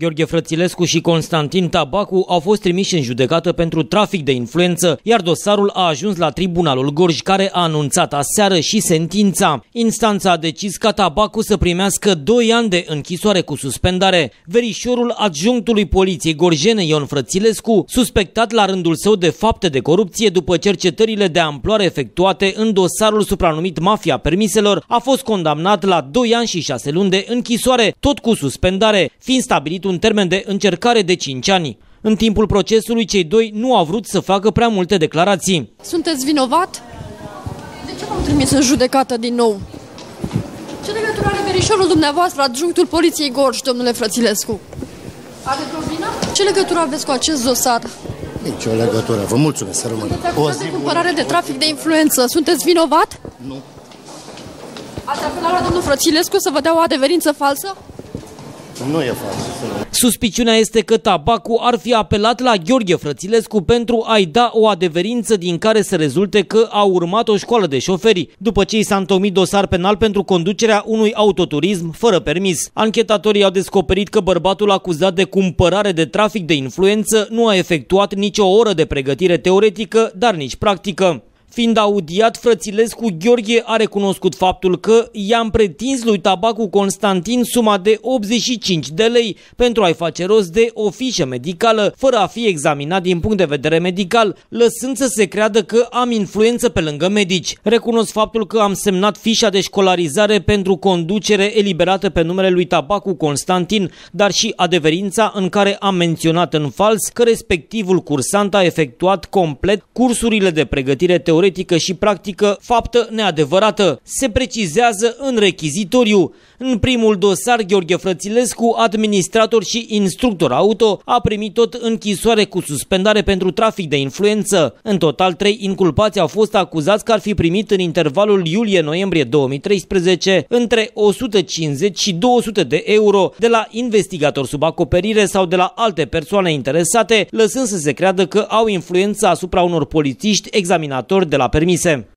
Gheorghe Frățilescu și Constantin Tabacu au fost trimiși în judecată pentru trafic de influență, iar dosarul a ajuns la Tribunalul Gorj, care a anunțat aseară și sentința. Instanța a decis ca Tabacu să primească 2 ani de închisoare cu suspendare. Verișorul adjunctului poliției gorjene Ion Frățilescu, suspectat la rândul său de fapte de corupție după cercetările de amploare efectuate în dosarul supranumit Mafia Permiselor, a fost condamnat la 2 ani și 6 luni de închisoare, tot cu suspendare, fiind stabilit un termen de încercare de 5 ani. În timpul procesului, cei doi nu au vrut să facă prea multe declarații. Sunteți vinovat? De ce v-am trimis în judecată din nou? Ce legătură are verișorul dumneavoastră, adjunctul poliției Gorj, domnule Frățilescu? Are vină? Ce legătură aveți cu acest dosar? Nici o legătură. Vă mulțumesc, să rămână. O zi de cumpărare de trafic de influență. Sunteți vinovat? Nu. Ați apelat la domnul Frățilescu să vă dea o adeverință falsă? Nu e falsă. Suspiciunea este că Tabacu ar fi apelat la Gheorghe Frățilescu pentru a-i da o adeverință din care să rezulte că a urmat o școală de șoferi, după ce i s-a întomit dosar penal pentru conducerea unui autoturism fără permis. Anchetatorii au descoperit că bărbatul acuzat de cumpărare de trafic de influență nu a efectuat nicio oră de pregătire teoretică, dar nici practică. Fiind audiat, Frățilescu Gheorghe a recunoscut faptul că i-am pretins lui Tabacu Constantin suma de 85 de lei pentru a-i face rost de o fișă medicală, fără a fi examinat din punct de vedere medical, lăsând să se creadă că am influență pe lângă medici. Recunosc faptul că am semnat fișa de școlarizare pentru conducere eliberată pe numele lui Tabacu Constantin, dar și adeverința în care am menționat în fals că respectivul cursant a efectuat complet cursurile de pregătire teoretică teoretică și practică faptă neadevărată. Se precizează în rechizitoriu. În primul dosar, Gheorghe Frățilescu, administrator și instructor auto, a primit tot închisoare cu suspendare pentru trafic de influență. În total, trei inculpați au fost acuzați că ar fi primit în intervalul iulie-noiembrie 2013 între 150 și 200 de euro de la investigator sub acoperire sau de la alte persoane interesate, lăsând să se creadă că au influență asupra unor polițiști examinatori de la permise.